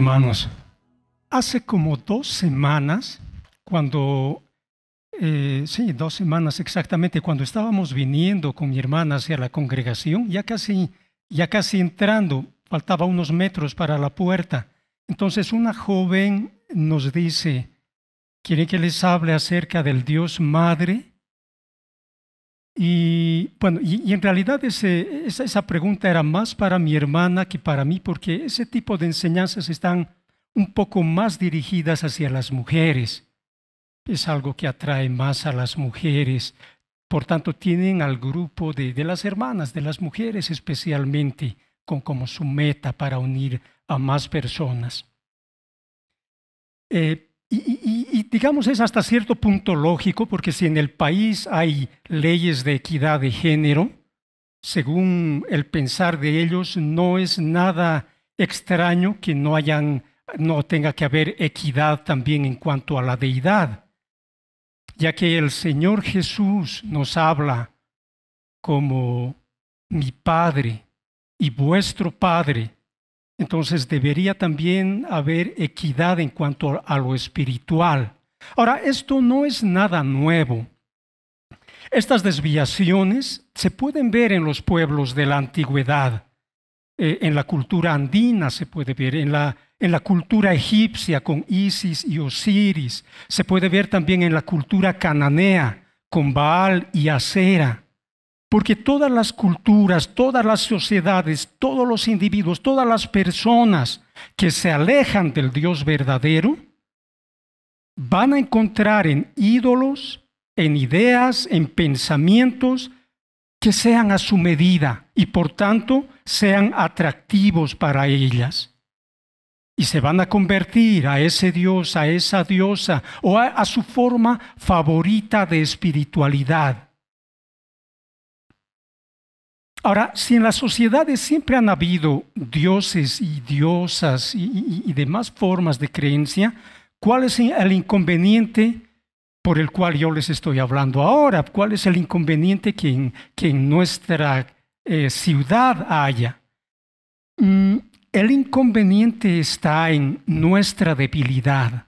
Hermanos. Hace como dos semanas, cuando, eh, sí, dos semanas exactamente, cuando estábamos viniendo con mi hermana hacia la congregación, ya casi, ya casi entrando, faltaba unos metros para la puerta. Entonces una joven nos dice, ¿quiere que les hable acerca del Dios Madre? Y bueno, y, en realidad esa, esa, pregunta era más para mi hermana que para mí, porque ese tipo de enseñanzas están un poco más dirigidas hacia las mujeres. Es algo que atrae más a las mujeres. Por tanto, tienen al grupo de, de las hermanas, de las mujeres especialmente, con, como su meta para unir a más personas. Eh, y, digamos es hasta cierto punto lógico, porque si en el país hay leyes de equidad de género, según el pensar de ellos, no es nada extraño que no hayan, no tenga que haber equidad también en cuanto a la deidad, ya que el Señor Jesús nos habla como mi Padre y vuestro Padre, entonces debería también haber equidad en cuanto a lo espiritual. Ahora, esto no es nada nuevo. Estas desviaciones se pueden ver en los pueblos de la antigüedad. Eh, en la cultura andina se puede ver, en la, en la cultura egipcia con Isis y Osiris, se puede ver también en la cultura cananea con Baal y Asera. Porque todas las culturas, todas las sociedades, todos los individuos, todas las personas que se alejan del Dios verdadero, van a encontrar en ídolos, en ideas, en pensamientos que sean a su medida y por tanto sean atractivos para ellas. Y se van a convertir a ese Dios, a esa diosa o a, su forma favorita de espiritualidad. Ahora, si en las sociedades siempre han habido dioses y diosas y, demás formas de creencia, ¿cuál es el inconveniente por el cual yo les estoy hablando ahora? ¿Cuál es el inconveniente que en, nuestra eh, ciudad haya? Mm, el inconveniente está en nuestra debilidad.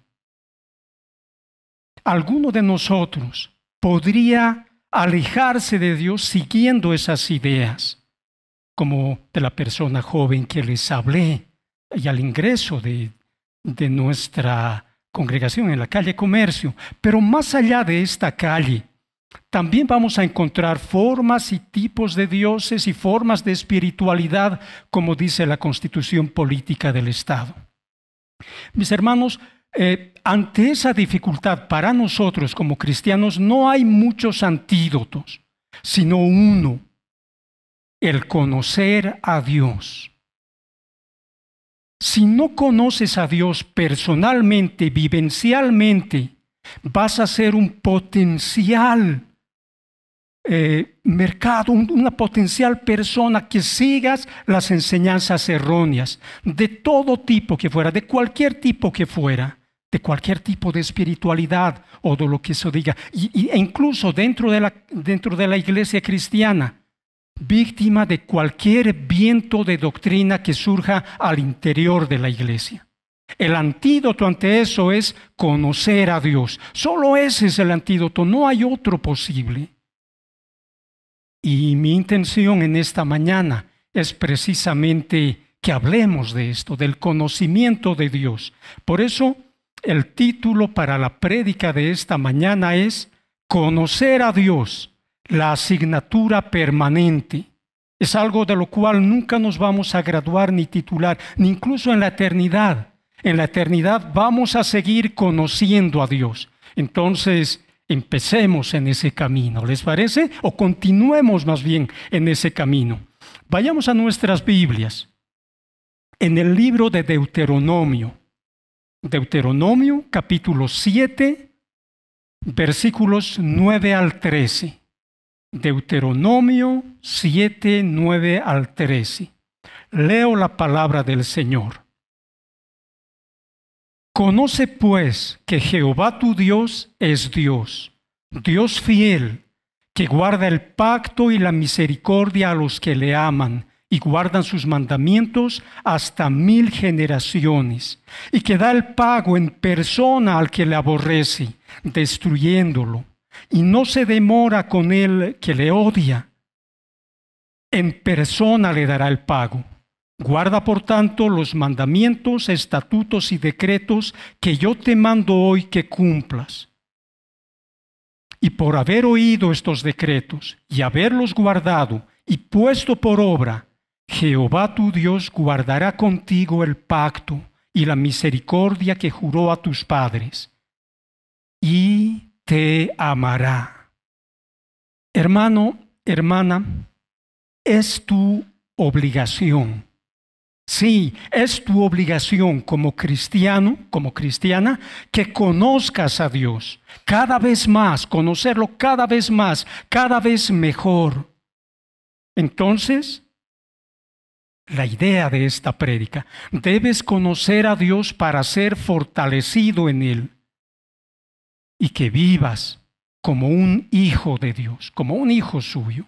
Alguno de nosotros podría alejarse de Dios siguiendo esas ideas, como de la persona joven que les hablé y al ingreso de, de nuestra congregación en la calle Comercio. Pero más allá de esta calle, también vamos a encontrar formas y tipos de dioses y formas de espiritualidad, como dice la constitución política del Estado. Mis hermanos, eh, ante esa dificultad para nosotros como cristianos no hay muchos antídotos, sino uno, el conocer a Dios. Si no conoces a Dios personalmente, vivencialmente, vas a ser un potencial eh, mercado, una potencial persona que sigas las enseñanzas erróneas, de todo tipo que fuera, de cualquier tipo que fuera de cualquier tipo de espiritualidad o de lo que se diga, y, e incluso dentro de, la, dentro de la iglesia cristiana, víctima de cualquier viento de doctrina que surja al interior de la iglesia. El antídoto ante eso es conocer a Dios. Solo ese es el antídoto, no hay otro posible. Y mi intención en esta mañana es precisamente que hablemos de esto, del conocimiento de Dios. Por eso el título para la prédica de esta mañana es Conocer a Dios, la asignatura permanente. Es algo de lo cual nunca nos vamos a graduar ni titular, ni incluso en la eternidad. En la eternidad vamos a seguir conociendo a Dios. Entonces, empecemos en ese camino, ¿les parece? O continuemos más bien en ese camino. Vayamos a nuestras Biblias. En el libro de Deuteronomio, Deuteronomio capítulo 7, versículos 9 al 13. Deuteronomio 7, 9 al 13. Leo la palabra del Señor. Conoce pues que Jehová tu Dios es Dios, Dios fiel, que guarda el pacto y la misericordia a los que le aman y guardan sus mandamientos hasta mil generaciones, y que da el pago en persona al que le aborrece, destruyéndolo, y no se demora con el que le odia. En persona le dará el pago. Guarda por tanto los mandamientos, estatutos y decretos que yo te mando hoy que cumplas. Y por haber oído estos decretos y haberlos guardado y puesto por obra, Jehová tu Dios guardará contigo el pacto y la misericordia que juró a tus padres, y te amará. Hermano, hermana, es tu obligación. Sí, es tu obligación como cristiano, como cristiana, que conozcas a Dios cada vez más, conocerlo cada vez más, cada vez mejor. Entonces, la idea de esta prédica. Debes conocer a Dios para ser fortalecido en Él y que vivas como un hijo de Dios, como un hijo suyo.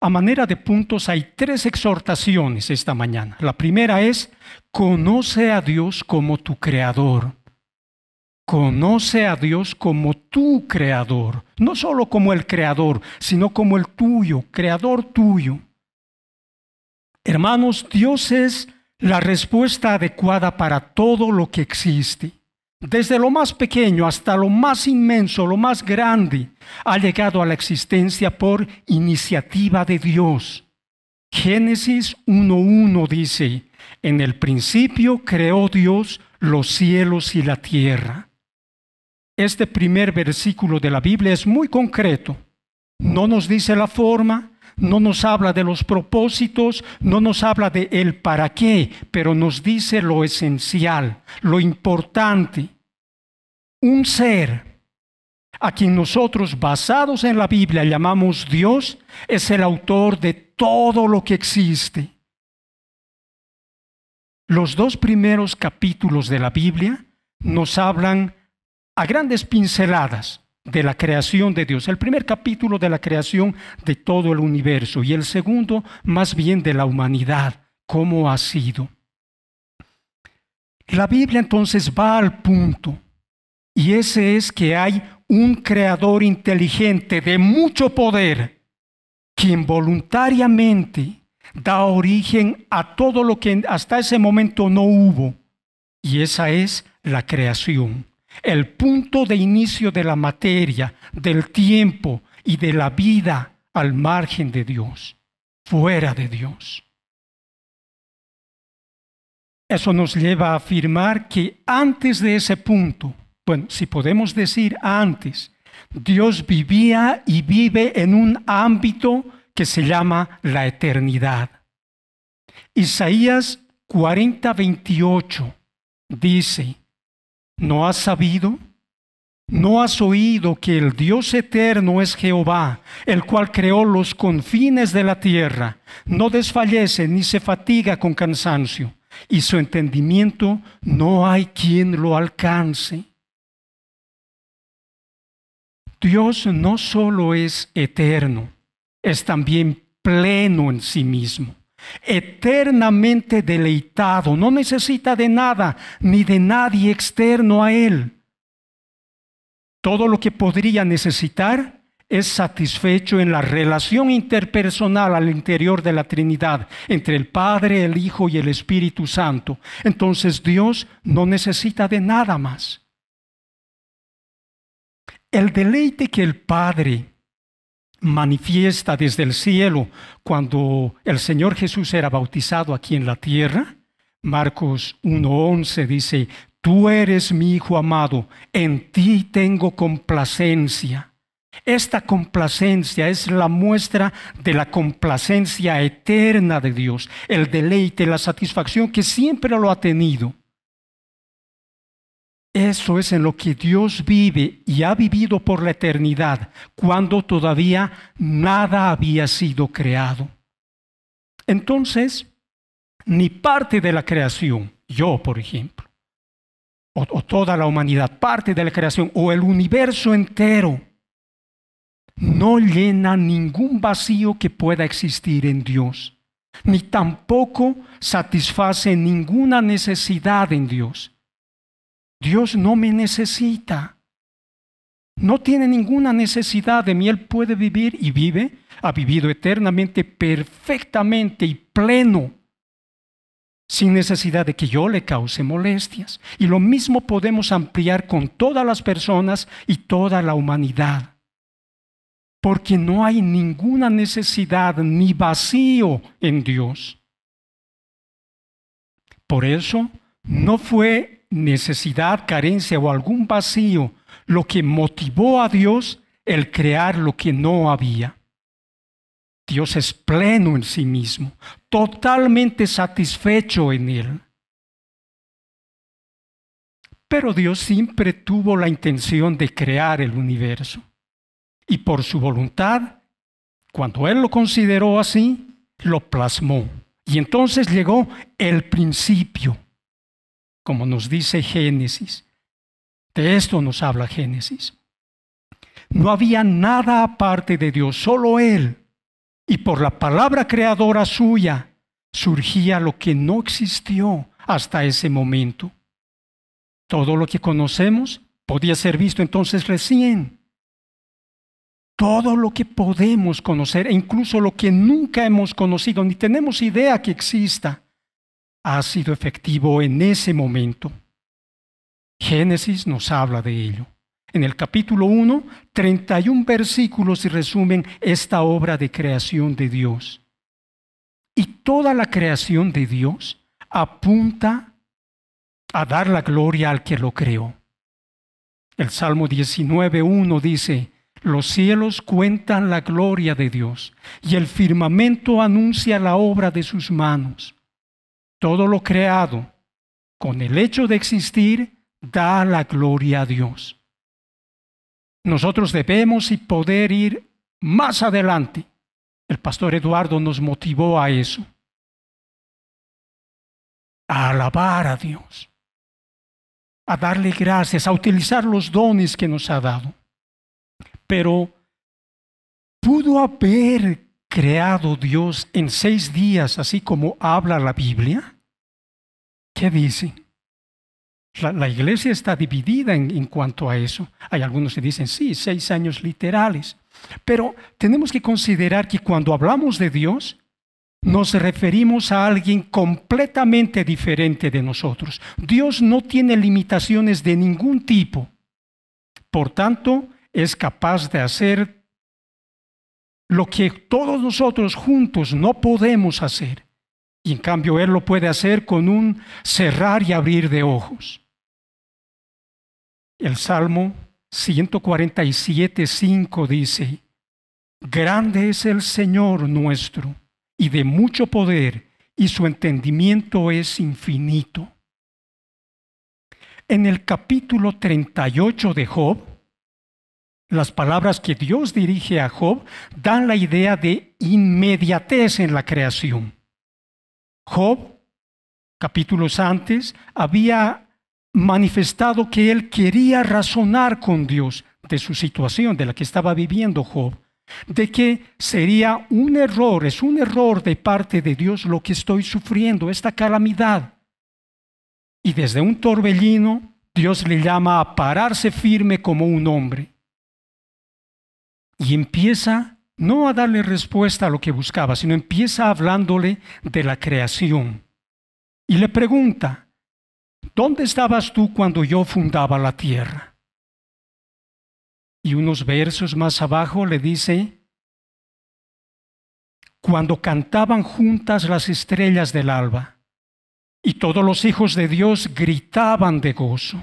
A manera de puntos hay tres exhortaciones esta mañana. La primera es, conoce a Dios como tu creador. Conoce a Dios como tu creador, no solo como el creador, sino como el tuyo, creador tuyo. Hermanos, Dios es la respuesta adecuada para todo lo que existe. Desde lo más pequeño hasta lo más inmenso, lo más grande, ha llegado a la existencia por iniciativa de Dios. Génesis 1.1 dice, en el principio creó Dios los cielos y la tierra. Este primer versículo de la Biblia es muy concreto. No nos dice la forma, no nos habla de los propósitos, no nos habla de el para qué, pero nos dice lo esencial, lo importante. Un ser a quien nosotros, basados en la Biblia, llamamos Dios, es el autor de todo lo que existe. Los dos primeros capítulos de la Biblia nos hablan a grandes pinceladas de la creación de Dios. El primer capítulo de la creación de todo el universo y el segundo más bien de la humanidad, cómo ha sido. La Biblia entonces va al punto y ese es que hay un creador inteligente de mucho poder quien voluntariamente da origen a todo lo que hasta ese momento no hubo y esa es la creación el punto de inicio de la materia, del tiempo y de la vida al margen de Dios, fuera de Dios. Eso nos lleva a afirmar que antes de ese punto, bueno, si podemos decir antes, Dios vivía y vive en un ámbito que se llama la eternidad. Isaías 40, 28 dice, ¿No has sabido? ¿No has oído que el Dios eterno es Jehová, el cual creó los confines de la tierra? No desfallece ni se fatiga con cansancio, y su entendimiento no hay quien lo alcance. Dios no solo es eterno, es también pleno en sí mismo eternamente deleitado, no necesita de nada ni de nadie externo a Él. Todo lo que podría necesitar es satisfecho en la relación interpersonal al interior de la Trinidad, entre el Padre, el Hijo y el Espíritu Santo. Entonces Dios no necesita de nada más. El deleite que el Padre manifiesta desde el cielo cuando el Señor Jesús era bautizado aquí en la tierra. Marcos 1.11 dice, Tú eres mi Hijo amado, en ti tengo complacencia. Esta complacencia es la muestra de la complacencia eterna de Dios, el deleite, la satisfacción que siempre lo ha tenido. Eso es en lo que Dios vive y ha vivido por la eternidad, cuando todavía nada había sido creado. Entonces, ni parte de la creación, yo por ejemplo, o, toda la humanidad, parte de la creación, o el universo entero, no llena ningún vacío que pueda existir en Dios. ni tampoco satisface ninguna necesidad en Dios. Dios no me necesita. No tiene ninguna necesidad de mí. Él puede vivir y vive. Ha vivido eternamente, perfectamente y pleno, sin necesidad de que yo le cause molestias. Y lo mismo podemos ampliar con todas las personas y toda la humanidad. Porque no hay ninguna necesidad ni vacío en Dios. Por eso no fue necesidad, carencia o algún vacío lo que motivó a Dios el crear lo que no había. Dios es pleno en sí mismo, totalmente satisfecho en él. Pero Dios siempre tuvo la intención de crear el universo. Y por su voluntad, cuando Él lo consideró así, lo plasmó. Y entonces llegó el principio, como nos dice Génesis. De esto nos habla Génesis. No había nada aparte de Dios, solo Él. Y por la palabra creadora suya surgía lo que no existió hasta ese momento. Todo lo que conocemos podía ser visto entonces recién. Todo lo que podemos conocer, e incluso lo que nunca hemos conocido, ni tenemos idea que exista, ha sido efectivo en ese momento. Génesis nos habla de ello. En el capítulo 1, 31 versículos resumen esta obra de creación de Dios. Y toda la creación de Dios apunta a dar la gloria al que lo creó. El Salmo 19.1 dice, los cielos cuentan la gloria de Dios y el firmamento anuncia la obra de sus manos. Todo lo creado, con el hecho de existir, da la gloria a Dios. Nosotros debemos y poder ir más adelante. El pastor Eduardo nos motivó a eso. A alabar a Dios. A darle gracias, a utilizar los dones que nos ha dado. Pero, ¿pudo haber creado Dios en seis días, así como habla la Biblia? ¿Qué dice? La, iglesia está dividida en, cuanto a eso. Hay algunos que dicen, sí, seis años literales. Pero tenemos que considerar que cuando hablamos de Dios, nos referimos a alguien completamente diferente de nosotros. Dios no tiene limitaciones de ningún tipo. Por tanto, es capaz de hacer lo que todos nosotros juntos no podemos hacer. Y en cambio Él lo puede hacer con un cerrar y abrir de ojos. El Salmo 147, 5 dice, Grande es el Señor nuestro y de mucho poder, y su entendimiento es infinito. En el capítulo 38 de Job, las palabras que Dios dirige a Job dan la idea de inmediatez en la creación. Job, capítulos antes, había manifestado que él quería razonar con Dios de su situación, de la que estaba viviendo Job, de que sería un error, es un error de parte de Dios lo que estoy sufriendo, esta calamidad. Y desde un torbellino, Dios le llama a pararse firme como un hombre. Y empieza no a darle respuesta a lo que buscaba, sino empieza hablándole de la creación. Y le pregunta, ¿Dónde estabas tú cuando yo fundaba la tierra? Y unos versos más abajo le dice, cuando cantaban juntas las estrellas del alba, y todos los hijos de Dios gritaban de gozo.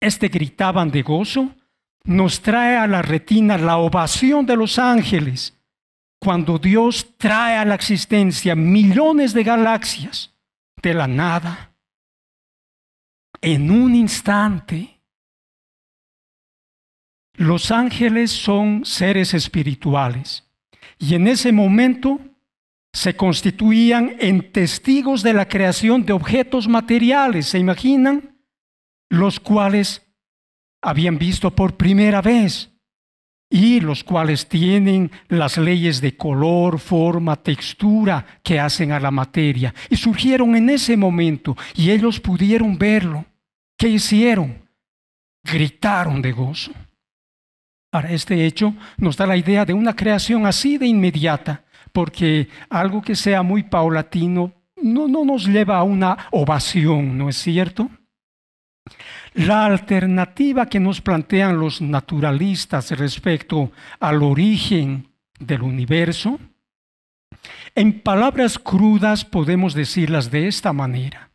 Este gritaban de gozo nos trae a la retina la ovación de los ángeles cuando Dios trae a la existencia millones de galaxias de la nada, en un instante. Los ángeles son seres espirituales y en ese momento se constituían en testigos de la creación de objetos materiales, ¿se imaginan? Los cuales habían visto por primera vez y los cuales tienen las leyes de color, forma, textura que hacen a la materia. Y surgieron en ese momento y ellos pudieron verlo. ¿Qué hicieron? Gritaron de gozo. Ahora, este hecho nos da la idea de una creación así de inmediata, porque algo que sea muy paulatino no, no nos lleva a una ovación, ¿no es cierto? La alternativa que nos plantean los naturalistas respecto al origen del universo, en palabras crudas podemos decirlas de esta manera.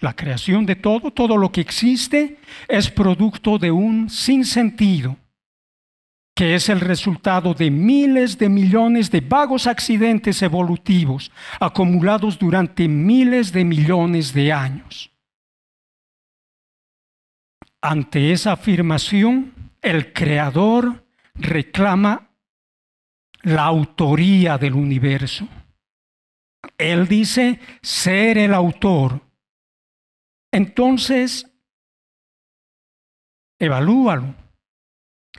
La creación de todo, todo lo que existe, es producto de un sinsentido, que es el resultado de miles de millones de vagos accidentes evolutivos acumulados durante miles de millones de años. Ante esa afirmación, el creador reclama la autoría del universo. Él dice ser el autor. Entonces, evalúalo.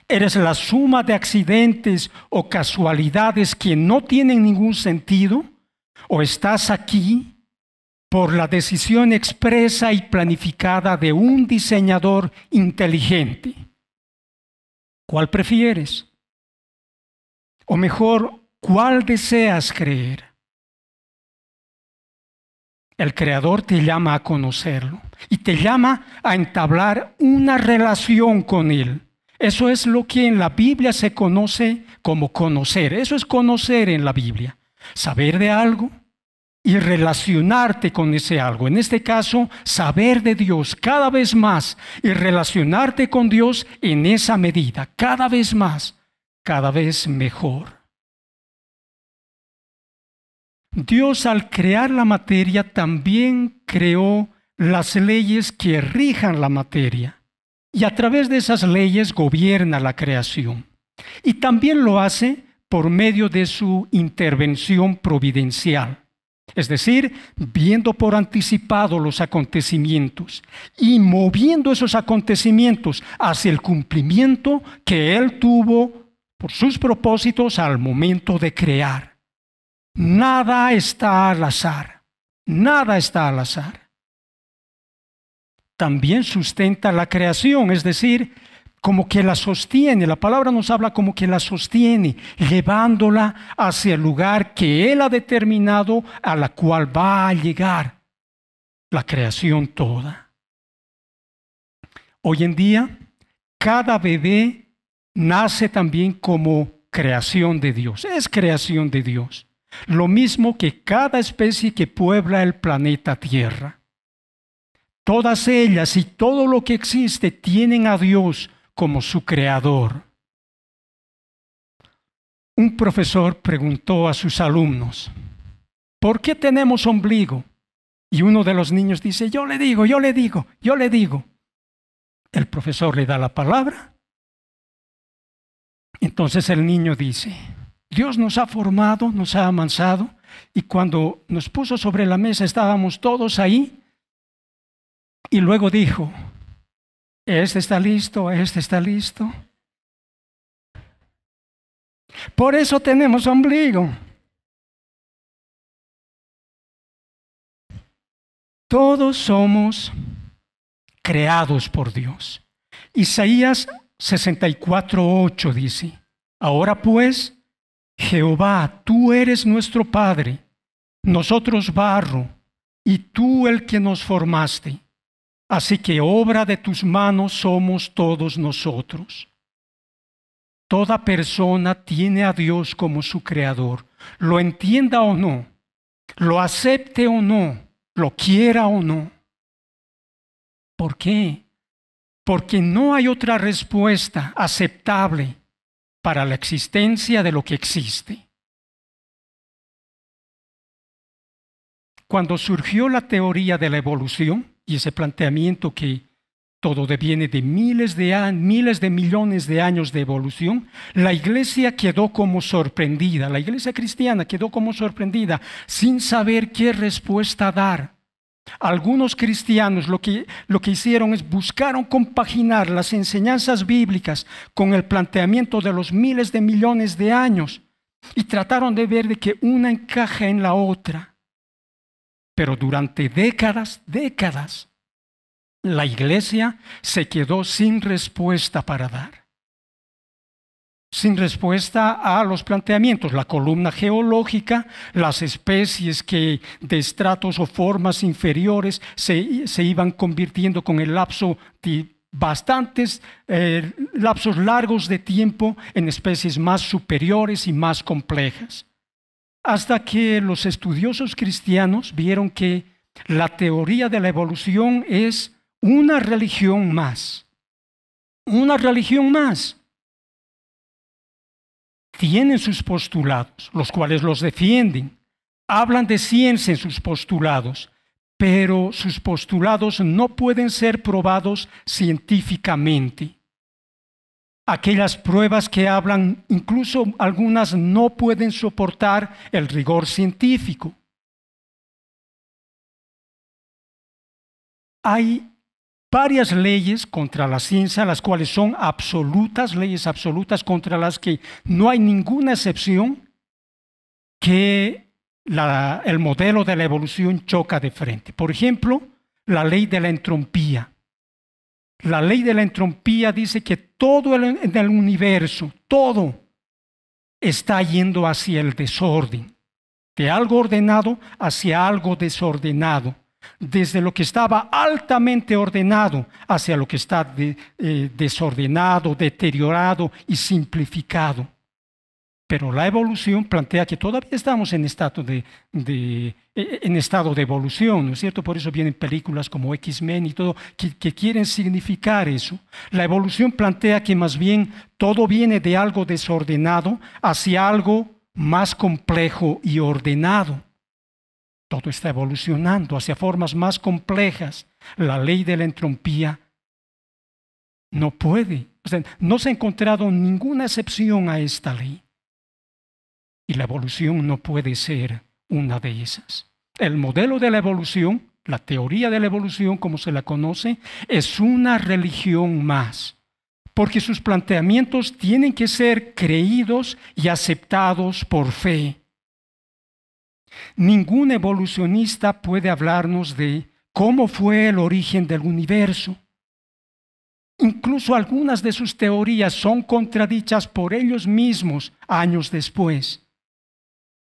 ¿Eres la suma de accidentes o casualidades que no tienen ningún sentido? ¿O estás aquí por la decisión expresa y planificada de un diseñador inteligente. ¿Cuál prefieres? O mejor, ¿cuál deseas creer? El Creador te llama a conocerlo y te llama a entablar una relación con Él. Eso es lo que en la Biblia se conoce como conocer. Eso es conocer en la Biblia. Saber de algo, y relacionarte con ese algo. En este caso, saber de Dios cada vez más y relacionarte con Dios en esa medida, cada vez más, cada vez mejor. Dios al crear la materia también creó las leyes que rijan la materia y a través de esas leyes gobierna la creación. Y también lo hace por medio de su intervención providencial es decir, viendo por anticipado los acontecimientos y moviendo esos acontecimientos hacia el cumplimiento que Él tuvo por sus propósitos al momento de crear. Nada está al azar, nada está al azar. También sustenta la creación, es decir, como que la sostiene, la palabra nos habla como que la sostiene, llevándola hacia el lugar que Él ha determinado a la cual va a llegar la creación toda. Hoy en día, cada bebé nace también como creación de Dios, es creación de Dios. Lo mismo que cada especie que puebla el planeta Tierra. Todas ellas y todo lo que existe tienen a Dios como su creador. Un profesor preguntó a sus alumnos, ¿por qué tenemos ombligo? Y uno de los niños dice, yo le digo, yo le digo, yo le digo. El profesor le da la palabra. Entonces el niño dice, Dios nos ha formado, nos ha amansado, y cuando nos puso sobre la mesa estábamos todos ahí, y luego dijo, este está listo, este está listo. Por eso tenemos ombligo. Todos somos creados por Dios. Isaías 64:8 dice, Ahora pues, Jehová, tú eres nuestro Padre, nosotros barro, y tú el que nos formaste. Así que obra de tus manos somos todos nosotros. Toda persona tiene a Dios como su creador, lo entienda o no, lo acepte o no, lo quiera o no. ¿Por qué? Porque no hay otra respuesta aceptable para la existencia de lo que existe. Cuando surgió la teoría de la evolución, y ese planteamiento que todo deviene de miles de, miles de millones de años de evolución, la iglesia quedó como sorprendida, la iglesia cristiana quedó como sorprendida sin saber qué respuesta dar. Algunos cristianos lo que, lo que hicieron es buscaron compaginar las enseñanzas bíblicas con el planteamiento de los miles de millones de años y trataron de ver de que una encaja en la otra. Pero durante décadas, décadas, la iglesia se quedó sin respuesta para dar sin respuesta a los planteamientos, la columna geológica, las especies que de estratos o formas inferiores se, se iban convirtiendo con el lapso de bastantes eh, lapsos largos de tiempo en especies más superiores y más complejas. Hasta que los estudiosos cristianos vieron que la teoría de la evolución es una religión más. Una religión más tienen sus postulados, los cuales los defienden. Hablan de ciencia en sus postulados, pero sus postulados no pueden ser probados científicamente. Aquellas pruebas que hablan, incluso algunas no pueden soportar el rigor científico. Hay varias leyes contra la ciencia, las cuales son absolutas, leyes absolutas contra las que no hay ninguna excepción que el modelo de la evolución choca de frente. Por ejemplo, la ley de la entropía. La ley de la entropía dice que todo en el universo, todo está yendo hacia el desorden, de algo ordenado hacia algo desordenado desde lo que estaba altamente ordenado hacia lo que está eh, desordenado, deteriorado y simplificado. Pero la evolución plantea que todavía estamos en estado de, eh, en estado de evolución, ¿no es cierto? Por eso vienen películas como X-Men y todo que, que quieren significar eso. La evolución plantea que más bien todo viene de algo desordenado hacia algo más complejo y ordenado. Todo está evolucionando hacia formas más complejas. La ley de la entropía no puede. no se ha encontrado ninguna excepción a esta ley. Y la evolución no puede ser una de esas. El modelo de la evolución, la teoría de la evolución como se la conoce, es una religión más. Porque sus planteamientos tienen que ser creídos y aceptados por fe. Ningún evolucionista puede hablarnos de cómo fue el origen del universo. Incluso algunas de sus teorías son contradichas por ellos mismos años después.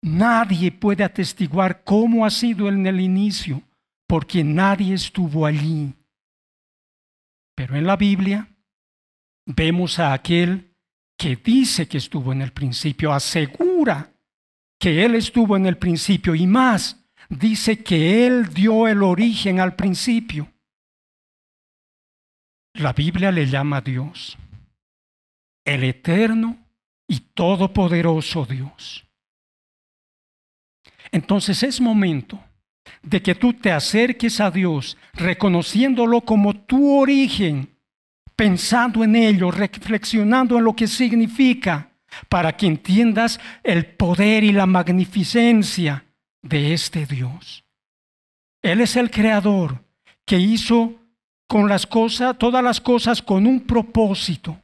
Nadie puede atestiguar cómo ha sido en el inicio, porque nadie estuvo allí. Pero en la Biblia vemos a aquel que dice que estuvo en el principio, asegura que Él estuvo en el principio y más, dice que Él dio el origen al principio. La Biblia le llama a Dios, el eterno y todopoderoso Dios. Entonces es momento de que tú te acerques a Dios reconociéndolo como tu origen, pensando en ello, reflexionando en lo que significa para que entiendas el poder y la magnificencia de este Dios. Él es el creador que hizo con las cosas, todas las cosas con un propósito,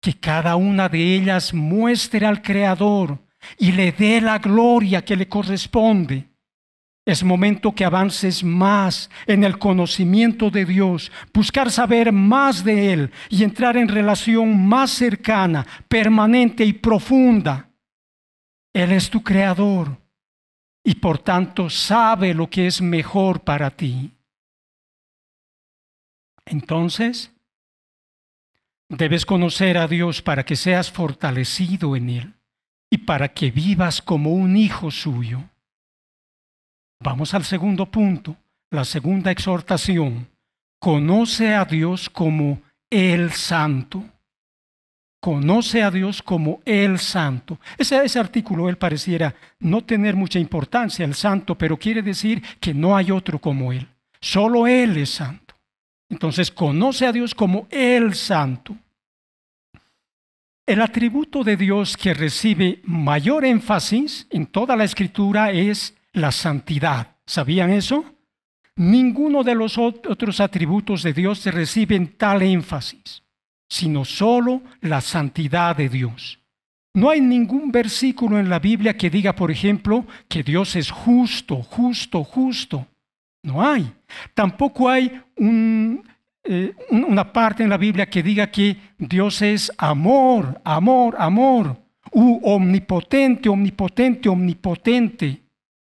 que cada una de ellas muestre al creador y le dé la gloria que le corresponde. Es momento que avances más en el conocimiento de Dios, buscar saber más de Él y entrar en relación más cercana, permanente y profunda. Él es tu creador y por tanto sabe lo que es mejor para ti. Entonces, debes conocer a Dios para que seas fortalecido en Él y para que vivas como un hijo suyo. Vamos al segundo punto, la segunda exhortación. Conoce a Dios como el Santo. Conoce a Dios como el Santo. Ese, artículo, él pareciera no tener mucha importancia, el Santo, pero quiere decir que no hay otro como Él. Solo Él es Santo. Entonces, conoce a Dios como el Santo. El atributo de Dios que recibe mayor énfasis en toda la escritura es la santidad. ¿Sabían eso? ninguno de los otros atributos de Dios reciben tal énfasis, sino solo la santidad de Dios. No hay ningún versículo en la Biblia que diga, por ejemplo, que Dios es justo, justo, justo. No hay. Tampoco hay eh, una parte en la Biblia que diga que Dios es amor, amor, amor, u omnipotente, omnipotente, omnipotente.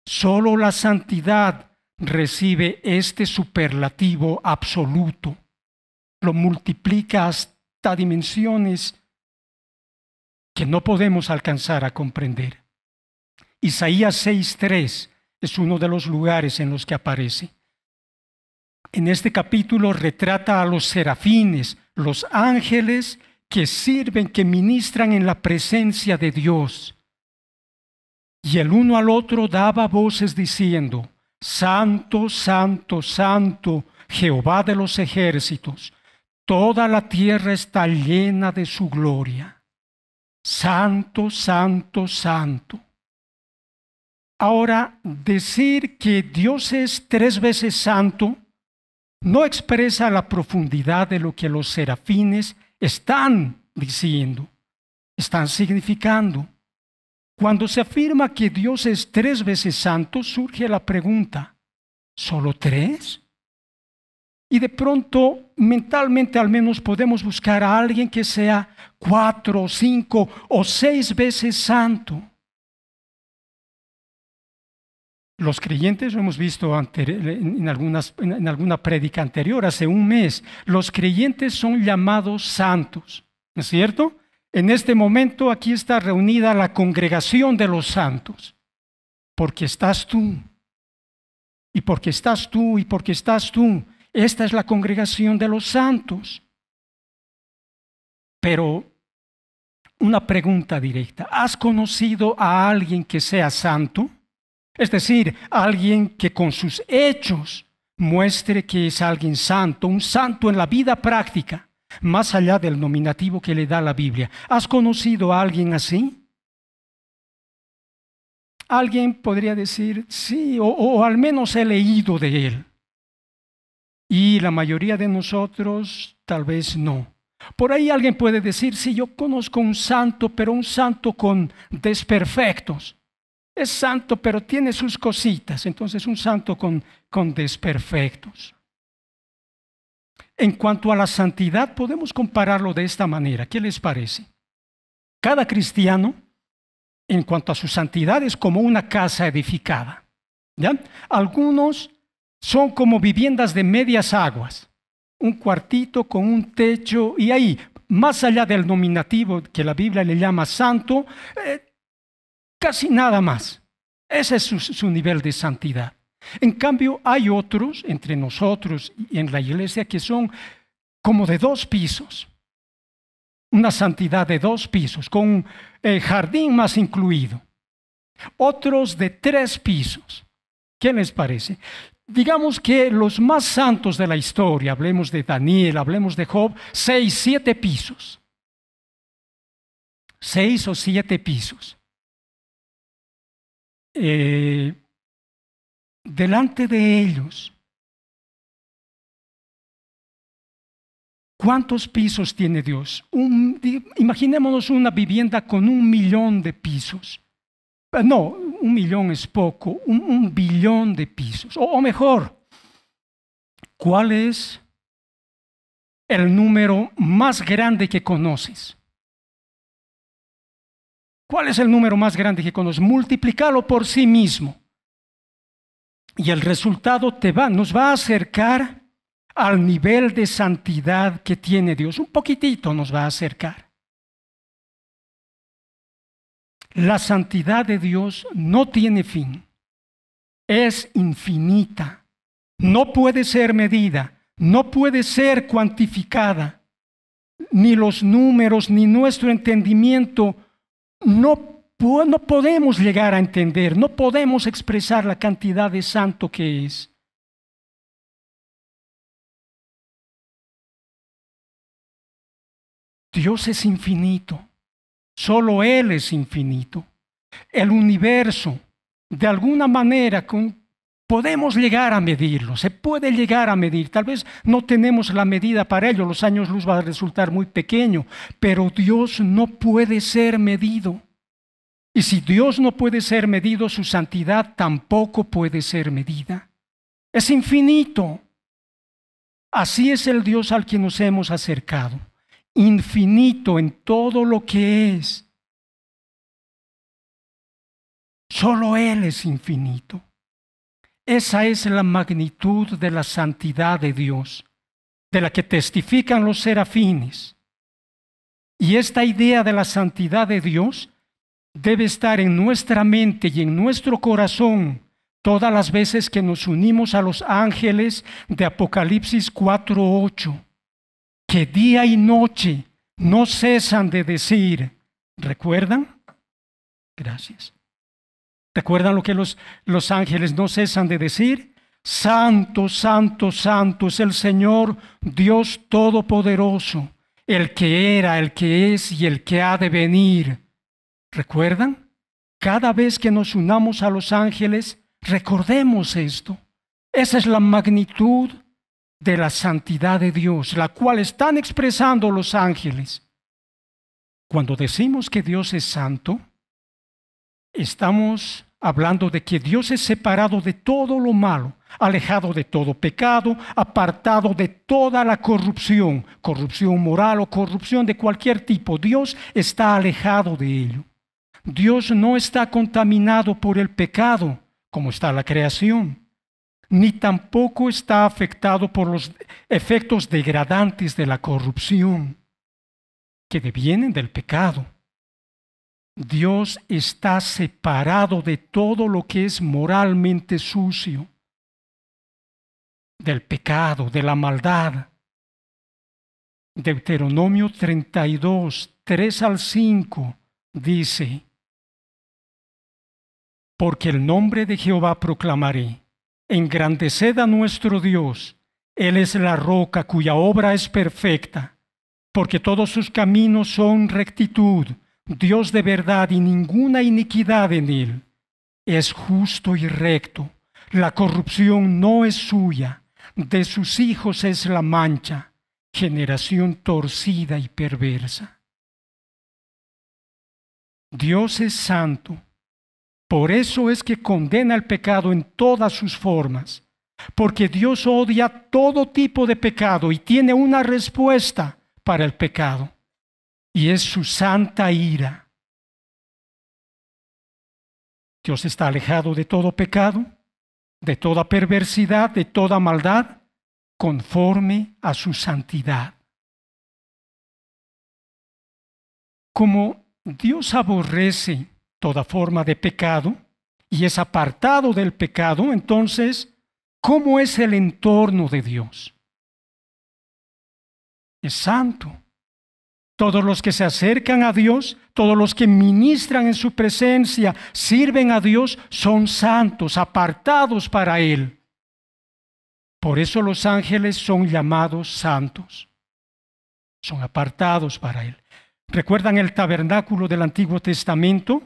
Solo la santidad recibe este superlativo absoluto. Lo multiplica hasta dimensiones que no podemos alcanzar a comprender. Isaías 6.3 es uno de los lugares en los que aparece. En este capítulo retrata a los serafines, los ángeles que sirven, que ministran en la presencia de Dios. Y el uno al otro daba voces diciendo, Santo, Santo, Santo, Jehová de los ejércitos, toda la tierra está llena de su gloria. Santo, Santo, Santo. Ahora, decir que Dios es tres veces santo no expresa la profundidad de lo que los serafines están diciendo, están significando. Cuando se afirma que Dios es tres veces santo, surge la pregunta, ¿solo tres? Y de pronto, mentalmente al menos podemos buscar a alguien que sea cuatro, cinco o seis veces santo. Los creyentes, lo hemos visto en, algunas, en alguna prédica anterior, hace un mes, los creyentes son llamados santos, ¿no es cierto? En este momento aquí está reunida la congregación de los santos, porque estás tú, y porque estás tú, y porque estás tú. Esta es la congregación de los santos. Pero una pregunta directa, ¿has conocido a alguien que sea santo? Es decir, alguien que con sus hechos muestre que es alguien santo, un santo en la vida práctica, más allá del nominativo que le da la Biblia. ¿Has conocido a alguien así? Alguien podría decir, sí, o, al menos he leído de él. Y la mayoría de nosotros tal vez no. Por ahí alguien puede decir, sí, yo conozco un santo, pero un santo con desperfectos. Es santo, pero tiene sus cositas. Entonces un santo con, con desperfectos. En cuanto a la santidad, podemos compararlo de esta manera. ¿Qué les parece? Cada cristiano, en cuanto a su santidad, es como una casa edificada. ¿ya? Algunos son como viviendas de medias aguas, un cuartito con un techo y ahí, más allá del nominativo que la Biblia le llama santo, eh, Casi nada más. Ese es su, nivel de santidad. En cambio, hay otros entre nosotros y en la iglesia que son como de dos pisos. Una santidad de dos pisos, con el jardín más incluido. Otros de tres pisos. ¿Qué les parece? Digamos que los más santos de la historia, hablemos de Daniel, hablemos de Job, seis, siete pisos. Seis o siete pisos. Eh, delante de ellos. ¿Cuántos pisos tiene Dios? imaginémonos una vivienda con un millón de pisos. Eh, no, un millón es poco, un, billón de pisos. o mejor, ¿cuál es el número más grande que conoces? ¿Cuál es el número más grande que conoces? Multiplícalo por sí mismo. Y el resultado te va, nos va a acercar al nivel de santidad que tiene Dios. Un poquitito nos va a acercar. La santidad de Dios no tiene fin. Es infinita. No puede ser medida. No puede ser cuantificada. Ni los números, ni nuestro entendimiento no, no podemos llegar a entender, no podemos expresar la cantidad de santo que es. Dios es infinito, solo Él es infinito. El universo, de alguna manera, con Podemos llegar a medirlo, se puede llegar a medir. Tal vez no tenemos la medida para ello, los años luz va a resultar muy pequeño, pero Dios no puede ser medido. Y si Dios no puede ser medido, su santidad tampoco puede ser medida. Es infinito. Así es el Dios al que nos hemos acercado. Infinito en todo lo que es. Solo Él es infinito. Esa es la magnitud de la santidad de Dios, de la que testifican los serafines. Y esta idea de la santidad de Dios debe estar en nuestra mente y en nuestro corazón todas las veces que nos unimos a los ángeles de Apocalipsis 4.8, que día y noche no cesan de decir, ¿recuerdan? Gracias. ¿Recuerdan lo que los, los ángeles no cesan de decir? Santo, santo, santo es el Señor Dios Todopoderoso, el que era, el que es y el que ha de venir. ¿Recuerdan? Cada vez que nos unamos a los ángeles, recordemos esto. Esa es la magnitud de la santidad de Dios, la cual están expresando los ángeles. Cuando decimos que Dios es santo, estamos hablando de que Dios es separado de todo lo malo, alejado de todo pecado, apartado de toda la corrupción, corrupción moral o corrupción de cualquier tipo. Dios está alejado de ello. Dios no está contaminado por el pecado, como está la creación, ni tampoco está afectado por los efectos degradantes de la corrupción que devienen del pecado. Dios está separado de todo lo que es moralmente sucio, del pecado, de la maldad. Deuteronomio 32, 3 al 5 dice, Porque el nombre de Jehová proclamaré, engrandeced a nuestro Dios, Él es la roca cuya obra es perfecta, porque todos sus caminos son rectitud Dios de verdad y ninguna iniquidad en él. Es justo y recto. La corrupción no es suya. De sus hijos es la mancha. Generación torcida y perversa. Dios es santo. Por eso es que condena el pecado en todas sus formas. Porque Dios odia todo tipo de pecado y tiene una respuesta para el pecado y es su santa ira. Dios está alejado de todo pecado, de toda perversidad, de toda maldad, conforme a su santidad. Como Dios aborrece toda forma de pecado y es apartado del pecado, entonces, ¿cómo es el entorno de Dios? Es santo. Todos los que se acercan a Dios, todos los que ministran en su presencia, sirven a Dios, son santos, apartados para Él. Por eso los ángeles son llamados santos. Son apartados para Él. ¿Recuerdan el tabernáculo del Antiguo Testamento?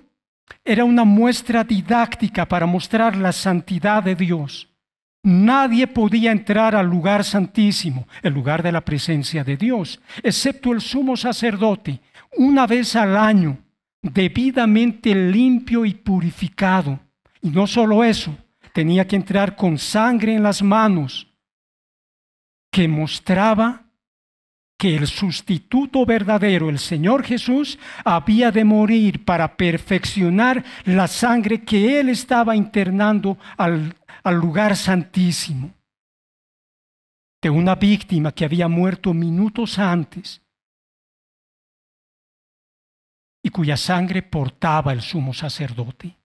Era una muestra didáctica para mostrar la santidad de Dios. Nadie podía entrar al lugar santísimo, el lugar de la presencia de Dios, excepto el sumo sacerdote, una vez al año, debidamente limpio y purificado. Y no solo eso, tenía que entrar con sangre en las manos, que mostraba que el sustituto verdadero, el Señor Jesús, había de morir para perfeccionar la sangre que Él estaba internando al al lugar santísimo de una víctima que había muerto minutos antes y cuya sangre portaba el sumo sacerdote.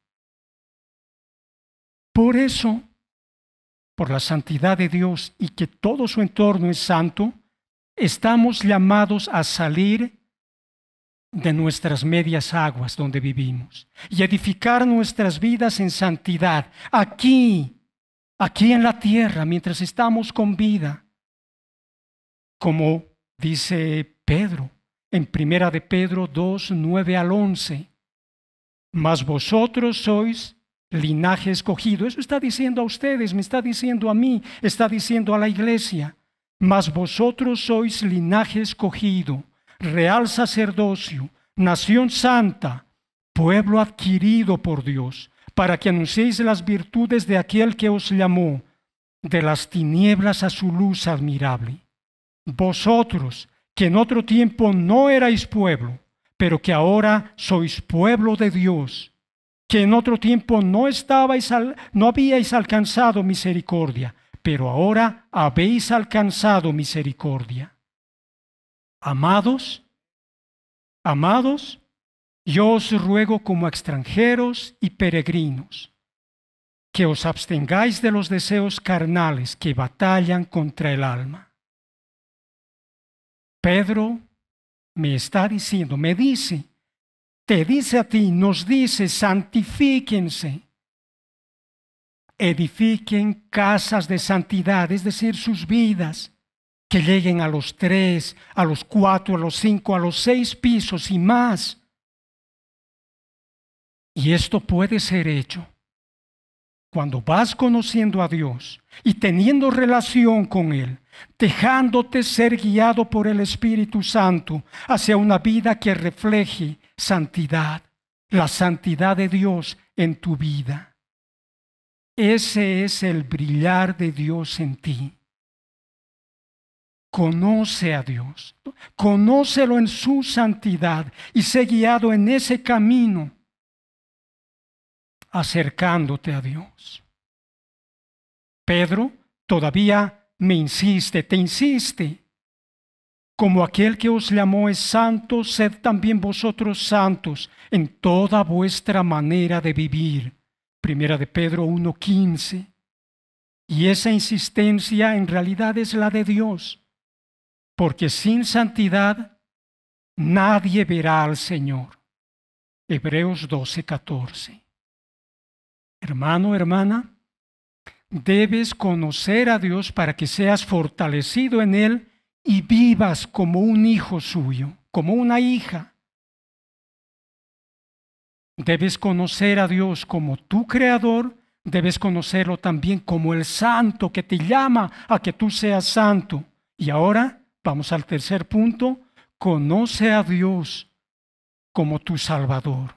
Por eso, por la santidad de Dios y que todo su entorno es santo, estamos llamados a salir de nuestras medias aguas donde vivimos y edificar nuestras vidas en santidad, aquí aquí en la tierra, mientras estamos con vida, como dice Pedro en Primera de Pedro 2, 9 al 11. Mas vosotros sois linaje escogido. Eso está diciendo a ustedes, me está diciendo a mí, está diciendo a la iglesia. Mas vosotros sois linaje escogido, real sacerdocio, nación santa, pueblo adquirido por Dios, para que anunciéis las virtudes de aquel que os llamó de las tinieblas a su luz admirable. Vosotros, que en otro tiempo no erais pueblo, pero que ahora sois pueblo de Dios, que en otro tiempo no estabais no habíais alcanzado misericordia, pero ahora habéis alcanzado misericordia. Amados, amados, yo os ruego como extranjeros y peregrinos, que os abstengáis de los deseos carnales que batallan contra el alma. Pedro me está diciendo, me dice, te dice a ti, nos dice, santifíquense, edifiquen casas de santidad, es decir, sus vidas, que lleguen a los tres, a los cuatro, a los cinco, a los seis pisos y más y esto puede ser hecho cuando vas conociendo a Dios y teniendo relación con Él, dejándote ser guiado por el Espíritu Santo hacia una vida que refleje santidad, la santidad de Dios en tu vida. Ese es el brillar de Dios en ti. Conoce a Dios, conócelo en su santidad y sé guiado en ese camino acercándote a Dios. Pedro todavía me insiste, te insiste. Como aquel que os llamó es santo, sed también vosotros santos en toda vuestra manera de vivir. Primera de Pedro 1.15. Y esa insistencia en realidad es la de Dios, porque sin santidad nadie verá al Señor. Hebreos 12.14. Hermano, hermana, debes conocer a Dios para que seas fortalecido en Él y vivas como un hijo suyo, como una hija. Debes conocer a Dios como tu creador, debes conocerlo también como el santo que te llama a que tú seas santo. Y ahora vamos al tercer punto, conoce a Dios como tu Salvador.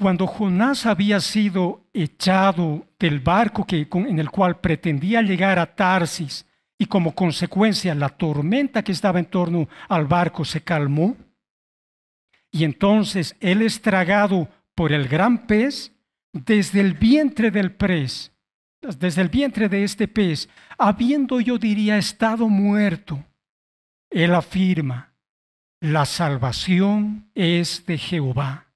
Cuando Jonás había sido echado del barco que, en el cual pretendía llegar a Tarsis y como consecuencia la tormenta que estaba en torno al barco se calmó, y entonces él es tragado por el gran pez desde el vientre del pez, desde el vientre de este pez, habiendo yo diría estado muerto, él afirma, la salvación es de Jehová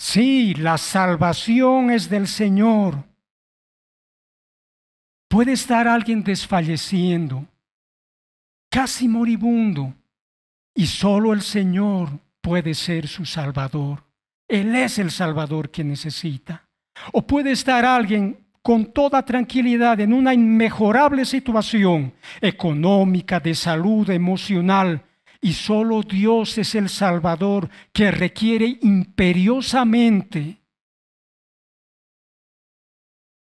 Sí, la salvación es del Señor. Puede estar alguien desfalleciendo, casi moribundo, y solo el Señor puede ser su Salvador. Él es el Salvador que necesita. O puede estar alguien con toda tranquilidad en una inmejorable situación económica, de salud, emocional, y solo Dios es el Salvador que requiere imperiosamente.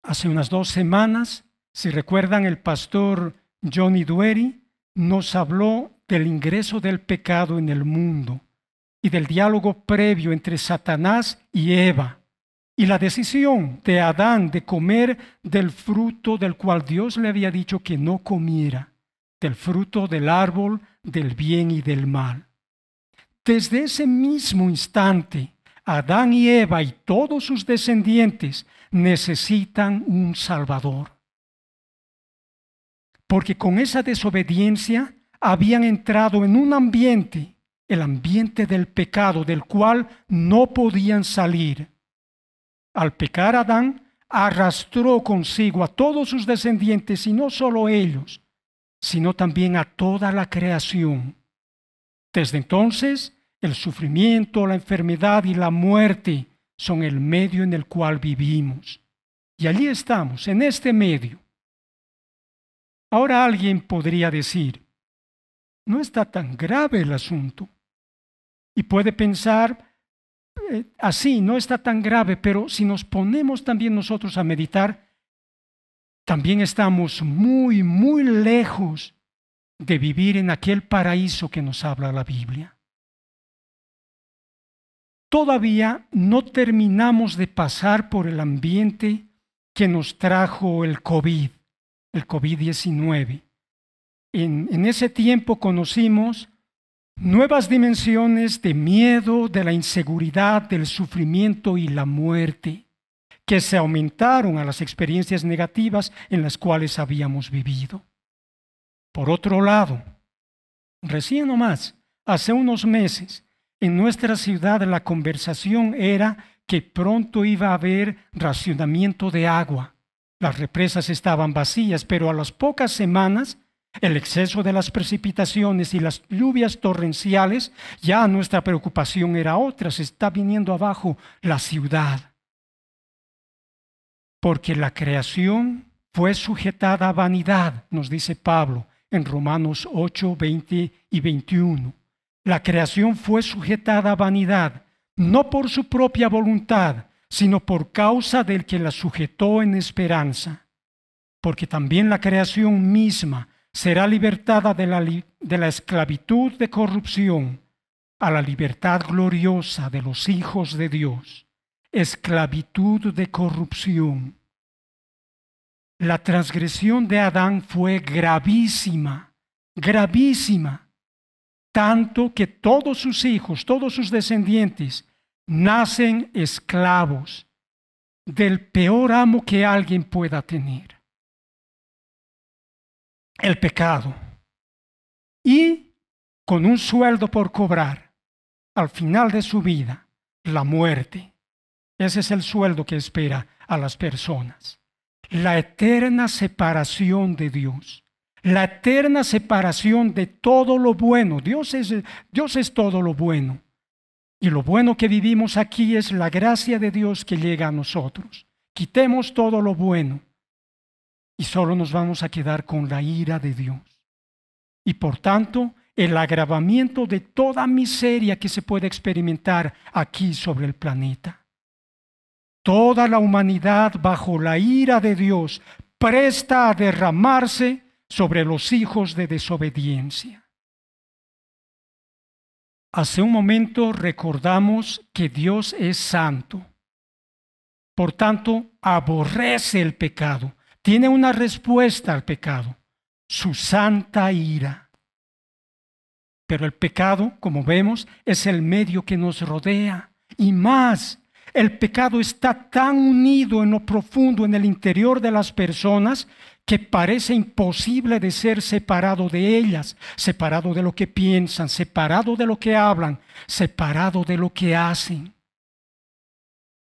Hace unas dos semanas, si recuerdan, el pastor Johnny Duery nos habló del ingreso del pecado en el mundo y del diálogo previo entre Satanás y Eva y la decisión de Adán de comer del fruto del cual Dios le había dicho que no comiera, del fruto del árbol del bien y del mal. Desde ese mismo instante, Adán y Eva y todos sus descendientes necesitan un Salvador. Porque con esa desobediencia habían entrado en un ambiente, el ambiente del pecado, del cual no podían salir. Al pecar Adán, arrastró consigo a todos sus descendientes y no solo ellos, sino también a toda la creación. Desde entonces, el sufrimiento, la enfermedad y la muerte son el medio en el cual vivimos. Y allí estamos, en este medio. Ahora alguien podría decir, no está tan grave el asunto. Y puede pensar, eh, así, no está tan grave, pero si nos ponemos también nosotros a meditar, también estamos muy, muy lejos de vivir en aquel paraíso que nos habla la Biblia. Todavía no terminamos de pasar por el ambiente que nos trajo el COVID, el COVID-19. En, en, ese tiempo conocimos nuevas dimensiones de miedo, de la inseguridad, del sufrimiento y la muerte, que se aumentaron a las experiencias negativas en las cuales habíamos vivido. Por otro lado, recién nomás, hace unos meses, en nuestra ciudad la conversación era que pronto iba a haber racionamiento de agua. Las represas estaban vacías, pero a las pocas semanas el exceso de las precipitaciones y las lluvias torrenciales, ya nuestra preocupación era otra, se está viniendo abajo la ciudad. Porque la creación fue sujetada a vanidad, nos dice Pablo en Romanos 8, 20 y 21. La creación fue sujetada a vanidad, no por su propia voluntad, sino por causa del que la sujetó en esperanza. Porque también la creación misma será libertada de la, de la esclavitud de corrupción a la libertad gloriosa de los hijos de Dios. Esclavitud de corrupción. La transgresión de Adán fue gravísima, gravísima, tanto que todos sus hijos, todos sus descendientes, nacen esclavos del peor amo que alguien pueda tener el pecado y con un sueldo por cobrar al final de su vida, la muerte. Ese es el sueldo que espera a las personas. La eterna separación de Dios. La eterna separación de todo lo bueno. Dios es, Dios es todo lo bueno. Y lo bueno que vivimos aquí es la gracia de Dios que llega a nosotros. Quitemos todo lo bueno y solo nos vamos a quedar con la ira de Dios. Y por tanto, el agravamiento de toda miseria que se puede experimentar aquí sobre el planeta. Toda la humanidad bajo la ira de Dios presta a derramarse sobre los hijos de desobediencia. Hace un momento recordamos que Dios es santo. Por tanto, aborrece el pecado tiene una respuesta al pecado, su santa ira. Pero el pecado, como vemos, es el medio que nos rodea. Y más, el pecado está tan unido en lo profundo, en el interior de las personas, que parece imposible de ser separado de ellas, separado de lo que piensan, separado de lo que hablan, separado de lo que hacen.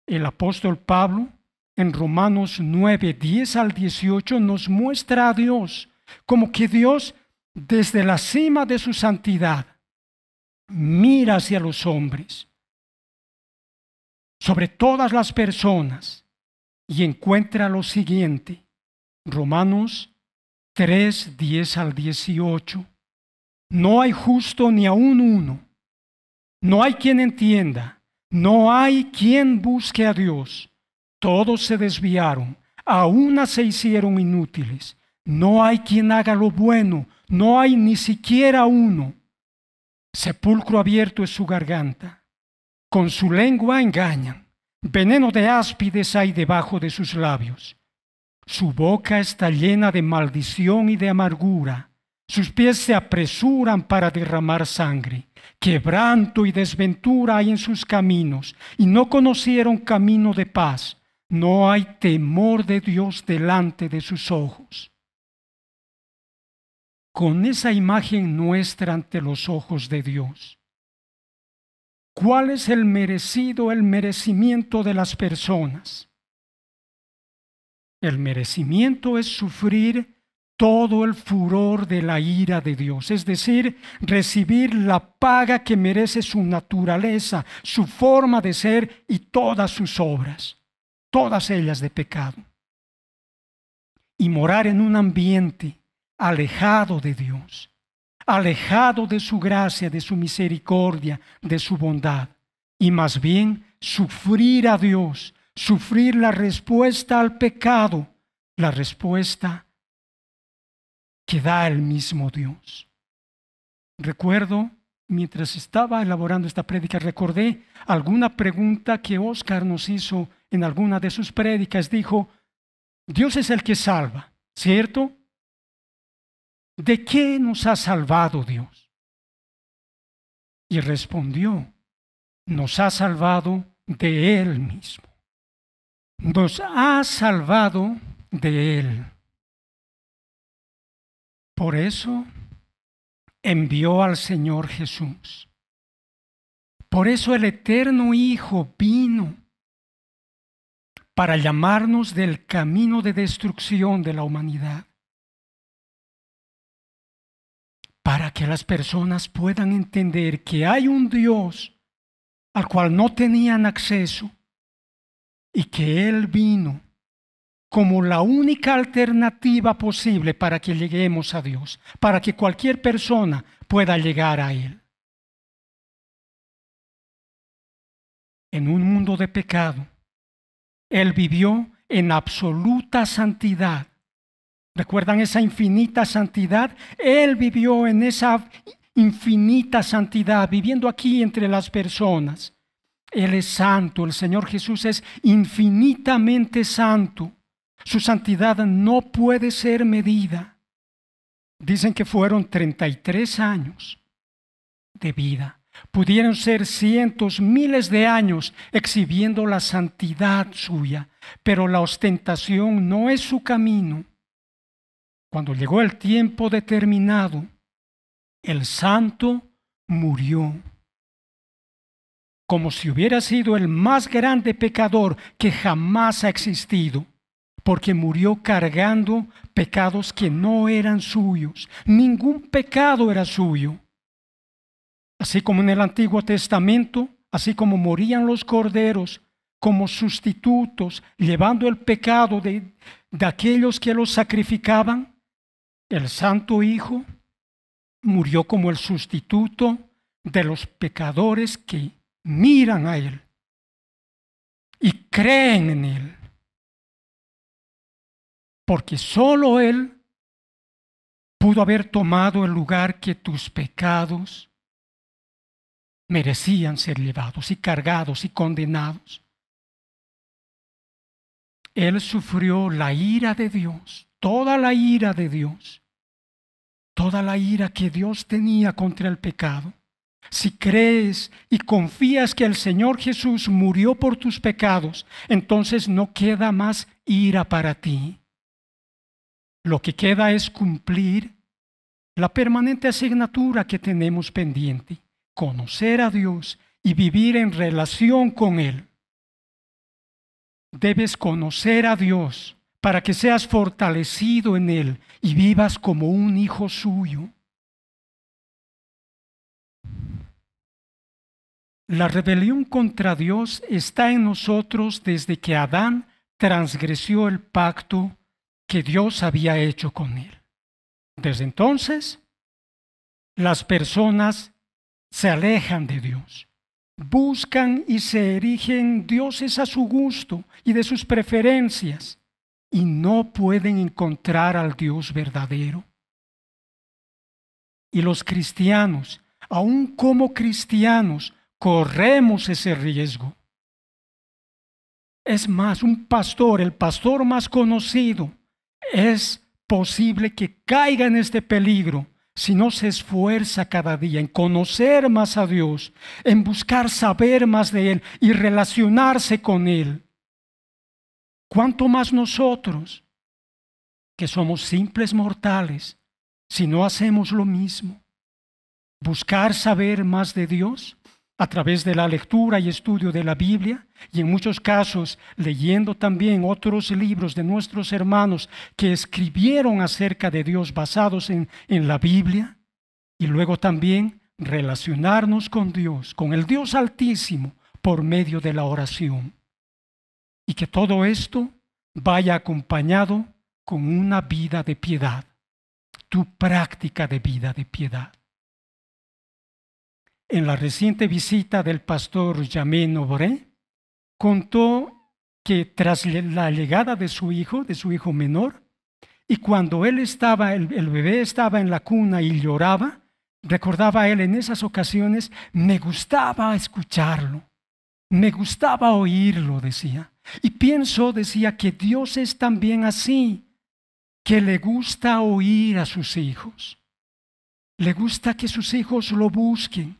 El apóstol Pablo en Romanos 9, 10 al 18 nos muestra a Dios como que Dios desde la cima de su santidad mira hacia los hombres, sobre todas las personas, y encuentra lo siguiente. Romanos 3, 10 al 18. No hay justo ni aun uno. No hay quien entienda. No hay quien busque a Dios. Todos se desviaron, a una se hicieron inútiles. No hay quien haga lo bueno, no hay ni siquiera uno. Sepulcro abierto es su garganta. Con su lengua engañan. Veneno de áspides hay debajo de sus labios. Su boca está llena de maldición y de amargura. Sus pies se apresuran para derramar sangre. Quebranto y desventura hay en sus caminos, y no conocieron camino de paz. No hay temor de Dios delante de sus ojos. Con esa imagen nuestra ante los ojos de Dios, ¿cuál es el merecido, el merecimiento de las personas? El merecimiento es sufrir todo el furor de la ira de Dios, es decir, recibir la paga que merece su naturaleza, su forma de ser y todas sus obras todas ellas de pecado. Y morar en un ambiente alejado de Dios, alejado de su gracia, de su misericordia, de su bondad, y más bien sufrir a Dios, sufrir la respuesta al pecado, la respuesta que da el mismo Dios. Recuerdo, mientras estaba elaborando esta prédica, recordé alguna pregunta que Oscar nos hizo en alguna de sus prédicas. Dijo, Dios es el que salva, ¿cierto? ¿De qué nos ha salvado Dios? Y respondió, nos ha salvado de Él mismo. Nos ha salvado de Él. Por eso envió al Señor Jesús. Por eso el eterno Hijo vino para llamarnos del camino de destrucción de la humanidad. Para que las personas puedan entender que hay un Dios al cual no tenían acceso y que Él vino como la única alternativa posible para que lleguemos a Dios, para que cualquier persona pueda llegar a Él. En un mundo de pecado, Él vivió en absoluta santidad. ¿Recuerdan esa infinita santidad? Él vivió en esa infinita santidad, viviendo aquí entre las personas. Él es santo, el Señor Jesús es infinitamente santo. Su santidad no puede ser medida. Dicen que fueron 33 años de vida. Pudieron ser cientos, miles de años exhibiendo la santidad suya, pero la ostentación no es su camino. Cuando llegó el tiempo determinado, el santo murió como si hubiera sido el más grande pecador que jamás ha existido porque murió cargando pecados que no eran suyos. Ningún pecado era suyo. Así como en el Antiguo Testamento, así como morían los corderos como sustitutos, llevando el pecado de, de aquellos que los sacrificaban, el Santo Hijo murió como el sustituto de los pecadores que miran a Él y creen en Él porque solo Él pudo haber tomado el lugar que tus pecados merecían ser llevados y cargados y condenados. Él sufrió la ira de Dios, toda la ira de Dios, toda la ira que Dios tenía contra el pecado. Si crees y confías que el Señor Jesús murió por tus pecados, entonces no queda más ira para ti. Lo que queda es cumplir la permanente asignatura que tenemos pendiente, conocer a Dios y vivir en relación con Él. Debes conocer a Dios para que seas fortalecido en Él y vivas como un hijo suyo. La rebelión contra Dios está en nosotros desde que Adán transgresió el pacto que Dios había hecho con él. Desde entonces, las personas se alejan de Dios, buscan y se erigen dioses a su gusto y de sus preferencias y no pueden encontrar al Dios verdadero. Y los cristianos, aun como cristianos, corremos ese riesgo. Es más, un pastor, el pastor más conocido, es posible que caiga en este peligro si no se esfuerza cada día en conocer más a Dios, en buscar saber más de Él y relacionarse con Él. ¿Cuánto más nosotros, que somos simples mortales, si no hacemos lo mismo? Buscar saber más de Dios a través de la lectura y estudio de la Biblia y en muchos casos leyendo también otros libros de nuestros hermanos que escribieron acerca de Dios basados en, en la Biblia y luego también relacionarnos con Dios, con el Dios altísimo por medio de la oración. Y que todo esto vaya acompañado con una vida de piedad, tu práctica de vida de piedad. En la reciente visita del pastor Jamé Noboré contó que tras la llegada de su hijo, de su hijo menor, y cuando él estaba, el, bebé estaba en la cuna y lloraba, recordaba él en esas ocasiones, me gustaba escucharlo, me gustaba oírlo, decía. Y pienso, decía, que Dios es también así, que le gusta oír a sus hijos. Le gusta que sus hijos lo busquen,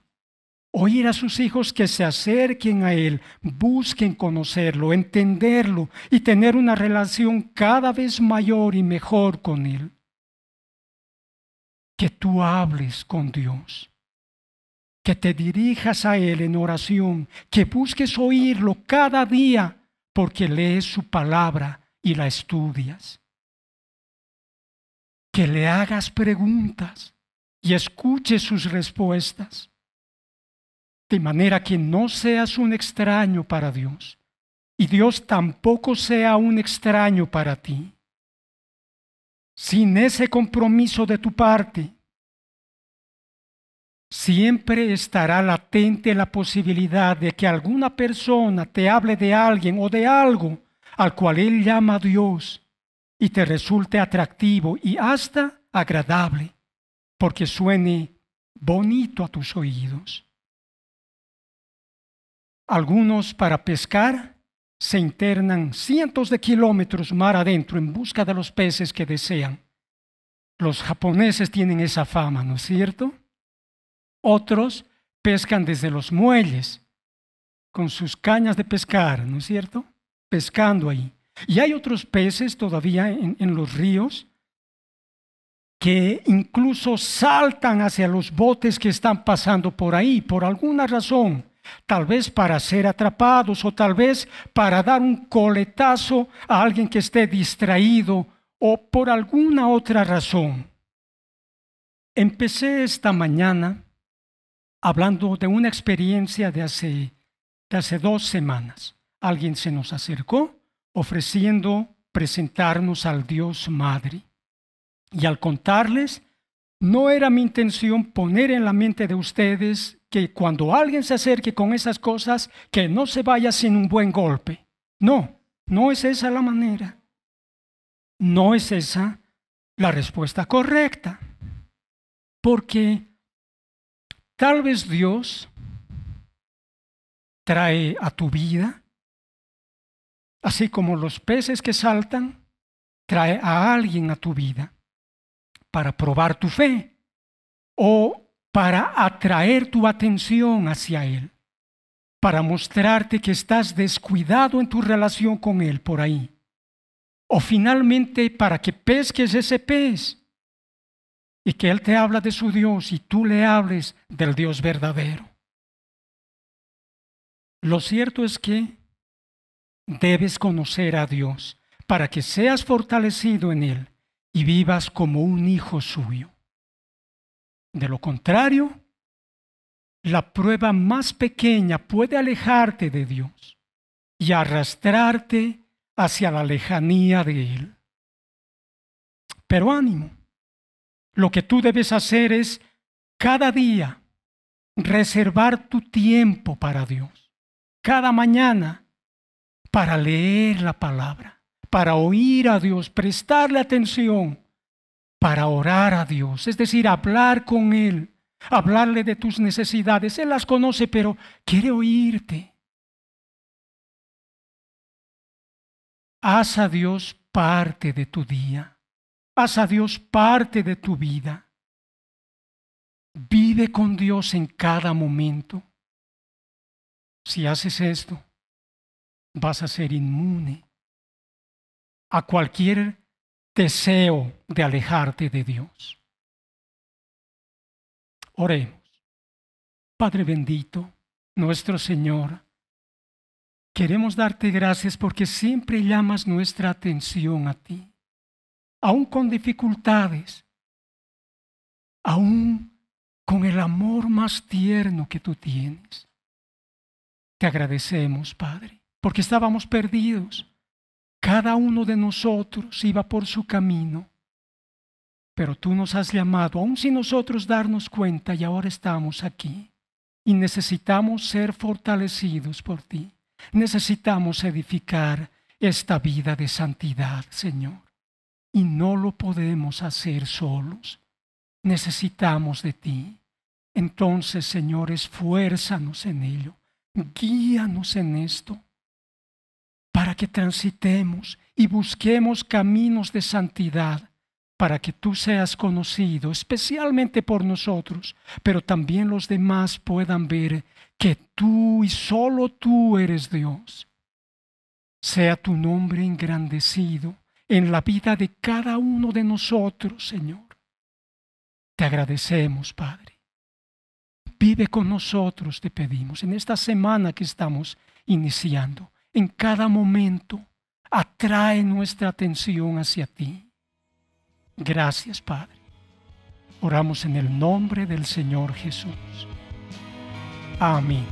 oír a sus hijos que se acerquen a Él, busquen conocerlo, entenderlo y tener una relación cada vez mayor y mejor con Él. Que tú hables con Dios, que te dirijas a Él en oración, que busques oírlo cada día porque lees su palabra y la estudias. Que le hagas preguntas y escuches sus respuestas de manera que no seas un extraño para Dios y Dios tampoco sea un extraño para ti. Sin ese compromiso de tu parte, siempre estará latente la posibilidad de que alguna persona te hable de alguien o de algo al cual Él llama Dios y te resulte atractivo y hasta agradable, porque suene bonito a tus oídos. Algunos para pescar se internan cientos de kilómetros mar adentro en busca de los peces que desean. Los japoneses tienen esa fama, ¿no es cierto? Otros pescan desde los muelles con sus cañas de pescar, ¿no es cierto? Pescando ahí. Y hay otros peces todavía en, los ríos que incluso saltan hacia los botes que están pasando por ahí, por alguna razón tal vez para ser atrapados o tal vez para dar un coletazo a alguien que esté distraído o por alguna otra razón. Empecé esta mañana hablando de una experiencia de hace, de hace dos semanas. Alguien se nos acercó ofreciendo presentarnos al Dios Madre. Y al contarles, no era mi intención poner en la mente de ustedes que cuando alguien se acerque con esas cosas, que no se vaya sin un buen golpe. No, no es esa la manera. No es esa la respuesta correcta. Porque tal vez Dios trae a tu vida, así como los peces que saltan, trae a alguien a tu vida para probar tu fe o para atraer tu atención hacia Él, para mostrarte que estás descuidado en tu relación con Él por ahí. O finalmente para que pesques ese pez y que Él te habla de su Dios y tú le hables del Dios verdadero. Lo cierto es que debes conocer a Dios para que seas fortalecido en Él y vivas como un hijo suyo. De lo contrario, la prueba más pequeña puede alejarte de Dios y arrastrarte hacia la lejanía de Él. Pero ánimo, lo que tú debes hacer es cada día reservar tu tiempo para Dios, cada mañana para leer la palabra, para oír a Dios, prestarle atención para orar a Dios, es decir, hablar con Él, hablarle de tus necesidades. Él las conoce, pero quiere oírte. Haz a Dios parte de tu día. Haz a Dios parte de tu vida. Vive con Dios en cada momento. Si haces esto, vas a ser inmune a cualquier deseo de alejarte de Dios. Oremos. Padre bendito, nuestro Señor, queremos darte gracias porque siempre llamas nuestra atención a ti, aún con dificultades, aún con el amor más tierno que tú tienes. Te agradecemos, Padre, porque estábamos perdidos cada uno de nosotros iba por su camino, pero tú nos has llamado, aun sin nosotros darnos cuenta, y ahora estamos aquí. Y necesitamos ser fortalecidos por ti. necesitamos edificar esta vida de santidad, Señor. Y no lo podemos hacer solos. Necesitamos de ti. Entonces, Señor, esfuérzanos en ello. Guíanos en esto para que transitemos y busquemos caminos de santidad para que tú seas conocido, especialmente por nosotros, pero también los demás puedan ver que tú y solo tú eres Dios. Sea tu nombre engrandecido en la vida de cada uno de nosotros, Señor. Te agradecemos, Padre. Vive con nosotros, te pedimos, en esta semana que estamos iniciando, en cada momento, atrae nuestra atención hacia ti. Gracias, Padre. Oramos en el nombre del Señor Jesús. Amén.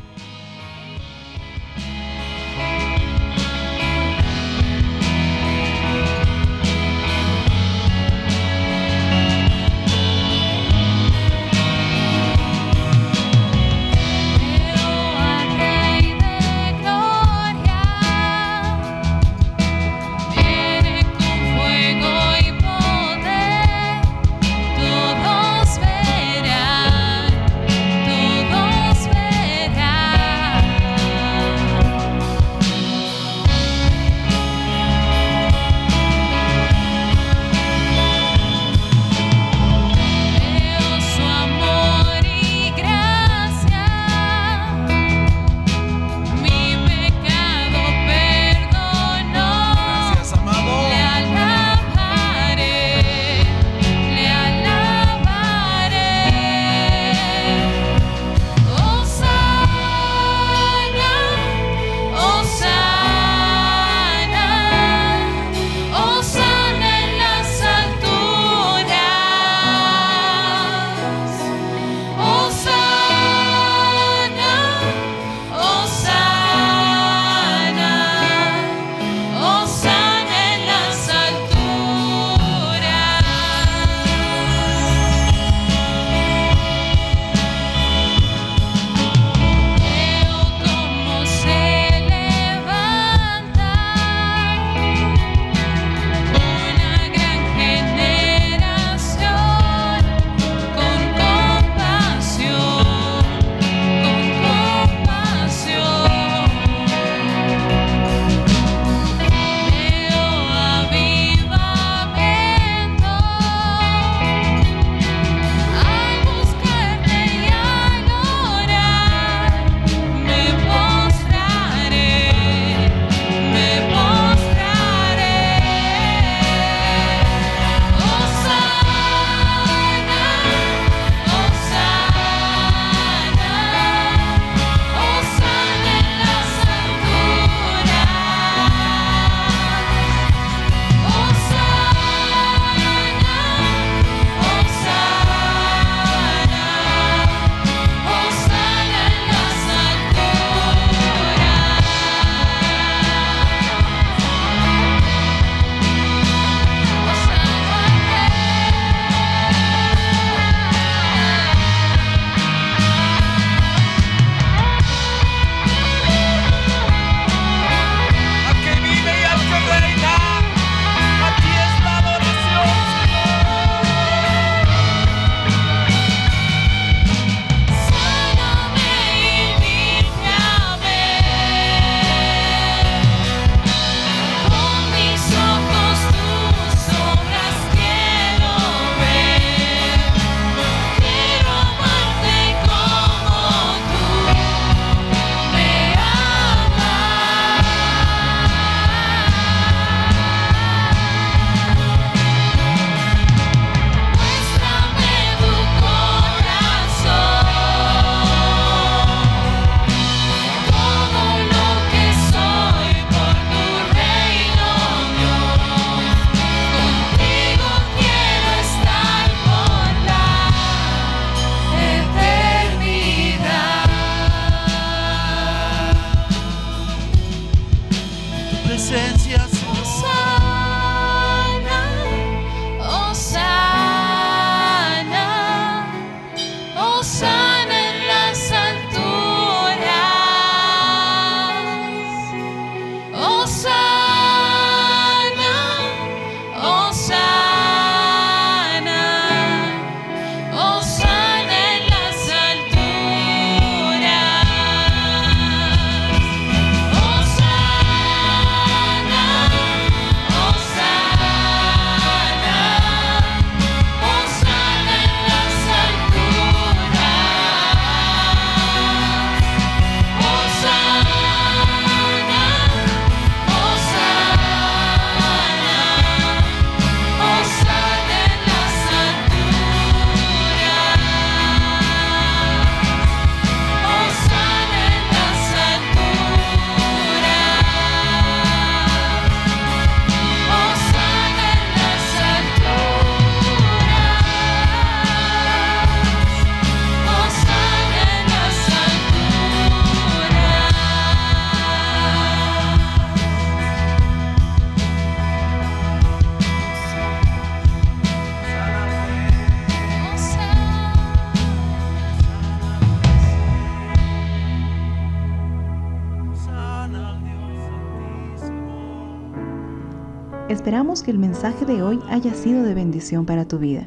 Mensaje de hoy haya sido de bendición para tu vida.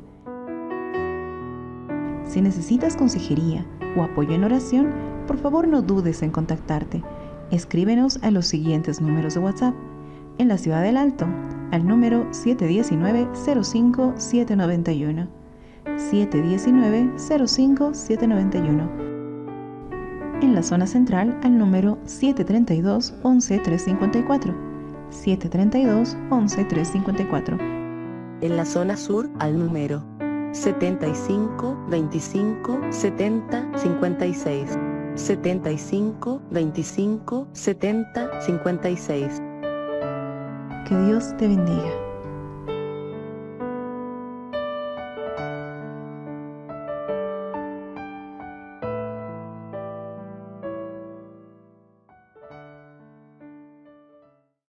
Si necesitas consejería o apoyo en oración, por favor no dudes en contactarte. Escríbenos a los siguientes números de WhatsApp. En la ciudad del Alto, al número 719-05-791. 719-05-791. En la zona central, al número 732-11354. 732-11354. En la zona sur, al número 75 25 70 56 75 25 70 56 Que Dios te bendiga.